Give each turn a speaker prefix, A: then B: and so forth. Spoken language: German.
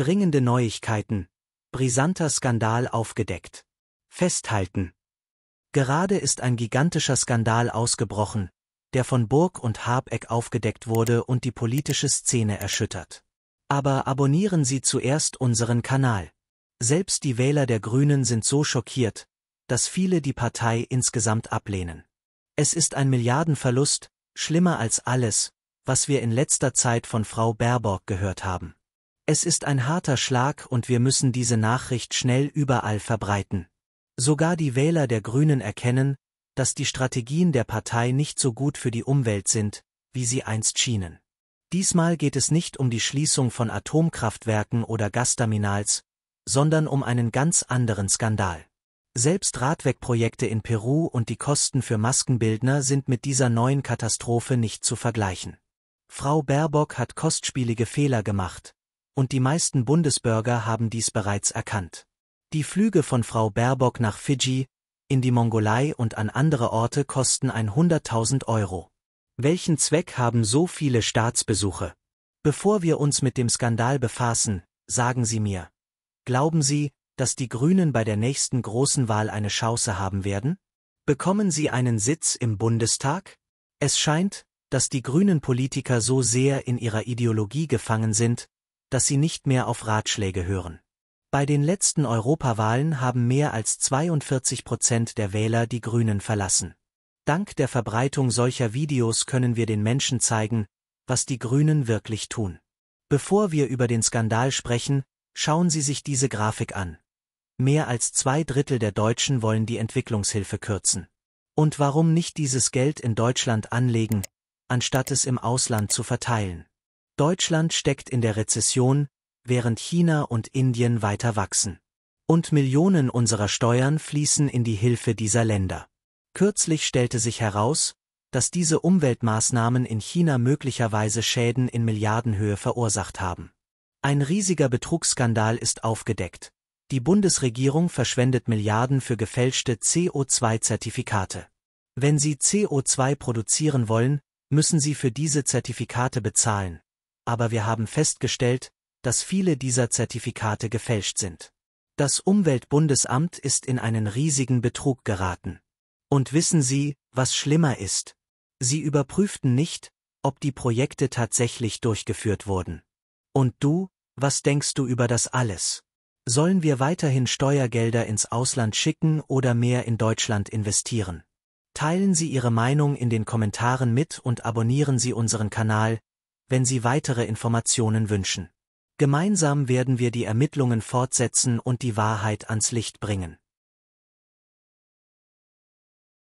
A: Dringende Neuigkeiten. Brisanter Skandal aufgedeckt. Festhalten. Gerade ist ein gigantischer Skandal ausgebrochen, der von Burg und Habeck aufgedeckt wurde und die politische Szene erschüttert. Aber abonnieren Sie zuerst unseren Kanal. Selbst die Wähler der Grünen sind so schockiert, dass viele die Partei insgesamt ablehnen. Es ist ein Milliardenverlust, schlimmer als alles, was wir in letzter Zeit von Frau Baerbock gehört haben. Es ist ein harter Schlag und wir müssen diese Nachricht schnell überall verbreiten. Sogar die Wähler der Grünen erkennen, dass die Strategien der Partei nicht so gut für die Umwelt sind, wie sie einst schienen. Diesmal geht es nicht um die Schließung von Atomkraftwerken oder Gasterminals, sondern um einen ganz anderen Skandal. Selbst Radwegprojekte in Peru und die Kosten für Maskenbildner sind mit dieser neuen Katastrophe nicht zu vergleichen. Frau Baerbock hat kostspielige Fehler gemacht, und die meisten Bundesbürger haben dies bereits erkannt. Die Flüge von Frau Baerbock nach Fidschi, in die Mongolei und an andere Orte kosten 100.000 Euro. Welchen Zweck haben so viele Staatsbesuche? Bevor wir uns mit dem Skandal befassen, sagen Sie mir. Glauben Sie, dass die Grünen bei der nächsten großen Wahl eine Chance haben werden? Bekommen sie einen Sitz im Bundestag? Es scheint, dass die grünen Politiker so sehr in ihrer Ideologie gefangen sind, dass sie nicht mehr auf Ratschläge hören. Bei den letzten Europawahlen haben mehr als 42 Prozent der Wähler die Grünen verlassen. Dank der Verbreitung solcher Videos können wir den Menschen zeigen, was die Grünen wirklich tun. Bevor wir über den Skandal sprechen, schauen Sie sich diese Grafik an. Mehr als zwei Drittel der Deutschen wollen die Entwicklungshilfe kürzen. Und warum nicht dieses Geld in Deutschland anlegen, anstatt es im Ausland zu verteilen? Deutschland steckt in der Rezession, während China und Indien weiter wachsen. Und Millionen unserer Steuern fließen in die Hilfe dieser Länder. Kürzlich stellte sich heraus, dass diese Umweltmaßnahmen in China möglicherweise Schäden in Milliardenhöhe verursacht haben. Ein riesiger Betrugsskandal ist aufgedeckt. Die Bundesregierung verschwendet Milliarden für gefälschte CO2-Zertifikate. Wenn Sie CO2 produzieren wollen, müssen Sie für diese Zertifikate bezahlen aber wir haben festgestellt, dass viele dieser Zertifikate gefälscht sind. Das Umweltbundesamt ist in einen riesigen Betrug geraten. Und wissen Sie, was schlimmer ist? Sie überprüften nicht, ob die Projekte tatsächlich durchgeführt wurden. Und du, was denkst du über das alles? Sollen wir weiterhin Steuergelder ins Ausland schicken oder mehr in Deutschland investieren? Teilen Sie Ihre Meinung in den Kommentaren mit und abonnieren Sie unseren Kanal, wenn Sie weitere Informationen wünschen. Gemeinsam werden wir die Ermittlungen fortsetzen und die Wahrheit ans Licht bringen.